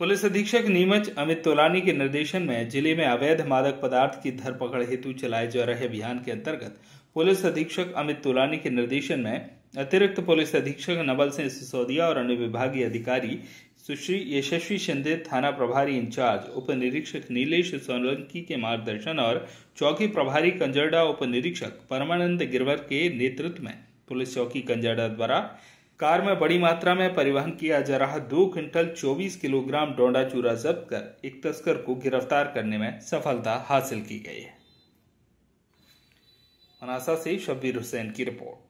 Police अधीक्षक नीमच अमित तोलानी के निर्देशन में ज़िले में अवैध मादक पदार्थ की धरपकड़ हेतु चलाए जा रहे अभियान के अंतर्गत पुलिस अधीक्षक अमित तोलानी के निर्देशन में अतिरिक्त पुलिस अधीक्षक नवल सिंह सिसोदिया और अन्य विभागीय अधिकारी सुश्री यशस्वी शिंदे, थाना प्रभारी इंचार्ज उप निरीक्षक नीलेश सोलंकी के मार्गदर्शन और चौकी प्रभारी कंजरडा उप निरीक्षक परमानंद गिरवर के नेतृत्व में पुलिस चौकी कंजरडा द्वारा कार में बड़ी मात्रा में परिवहन किया जा रहा दो क्विंटल 24 किलोग्राम डोंडा चूरा जब्त कर एक तस्कर को गिरफ़्तार करने में सफलता हासिल की गई है। मनासा से शब्बीर हुसैन की रिपोर्ट।